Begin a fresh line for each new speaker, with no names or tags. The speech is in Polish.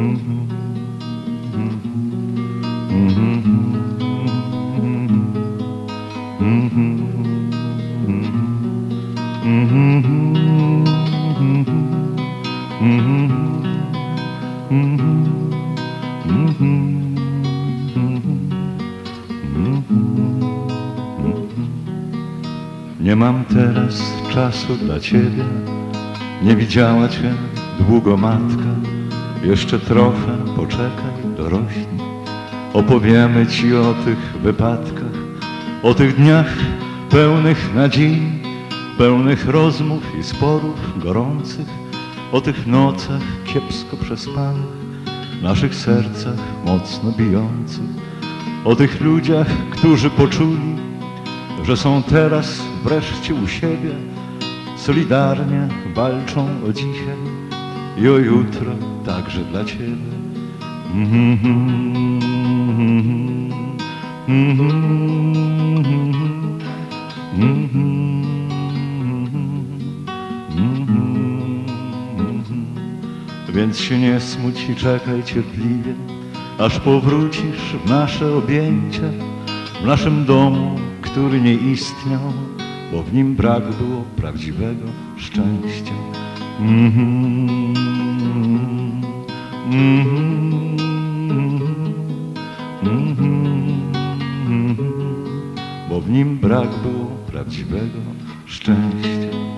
Nie mam teraz czasu dla ciebie, nie widziała cię długo matka. Jeszcze trochę poczekaj, dorośnij. Opowiemy ci o tych wypadkach, o tych dniach pełnych nadziei, pełnych rozmów i sporów gorących, o tych nocach kiepsko przespanych, naszych sercach mocno bijących, o tych ludziach, którzy poczuli, że są teraz wreszcie u siebie, solidarnie walczą o dzisiaj i o jutro także dla Ciebie. Więc się nie smuć i czekaj cierpliwie, aż powrócisz w nasze objęcia, w naszym domu, który nie istniał, bo w nim brak było prawdziwego szczęścia. Mhm. bo w nim brak było prawdziwego szczęścia.